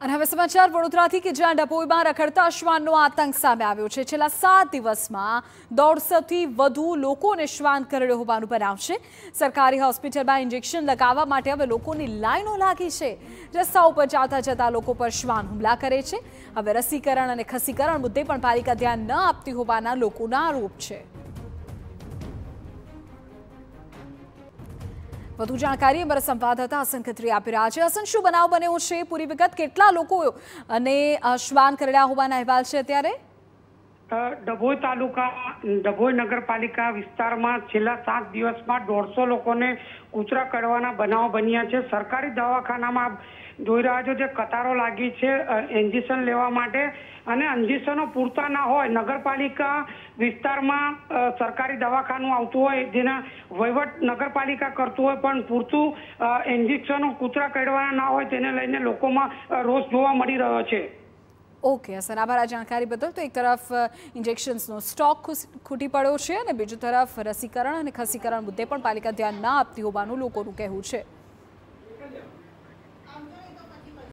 અને હવે સમાચાર, વડોદરાથી કે જ્યાં ડભોઈમાં રખડતા શ્વાનનો આતંક સામે આવ્યો છે. છેલ્લા સાત દિવસમાં દોઢસોથી વધુ લોકોને શ્વાન કરડ્યો હોવાનું બનાવ છે. સરકારી હોસ્પિટલમાં ઇન્જેક્શન લગાવવા માટે હવે લોકોની લાઈનો લાગી છે. રસ્તા ઉપર ચાલતા જતા લોકો પર શ્વાન હુમલા કરે છે. હવે રસીકરણ અને ખસીકરણ મુદ્દે પણ પાલિકા ધ્યાન ન આપતી હોવાના લોકોના આરોપ છે. વધુ જાણકારી અમારા સંવાદદાતા હસન ખત્રી આપી રહ્યા છે. હસન શું બનાવ બન્યો છે? પૂરી વિગત કેટલા લોકો અને શ્વાન કરડ્યા હોવાના અહેવાલ છે અત્યારે? ડભોઈ તાલુકા, ડભોઈ નગરપાલિકા વિસ્તારમાં છેલ્લા સાત દિવસમાં દોઢસો લોકોને કૂતરા કરવાના બનાવો બન્યા છે. સરકારી દવાખાનામાં જોઈ રહ્યા છો જે કતારો લાગી છે ઇન્જેક્શન લેવા માટે. અને ઇન્જેક્શનો પૂરતા ના હોય, નગરપાલિકા વિસ્તારમાં સરકારી દવાખાનું આવતું હોય, જેના વહીવટ નગરપાલિકા કરતું હોય, પણ પૂરતું ઇન્જેક્શનો કૂતરા કરવાના ના હોય, તેને લઈને લોકોમાં રોષ જોવા મળી રહ્યો છે. ઓકે સર આભાર આ જાણકારી બદલ તો એક તરફ ઇન્જેક્શન્સનો સ્ટોક ખૂટી પડ્યો છે અને બીજી તરફ રસીકરણ અને ખસીકરણ મુદ્દે પણ પાલિકા ધ્યાન ના આપતી હોવાનું લોકોનું કહેવું છે.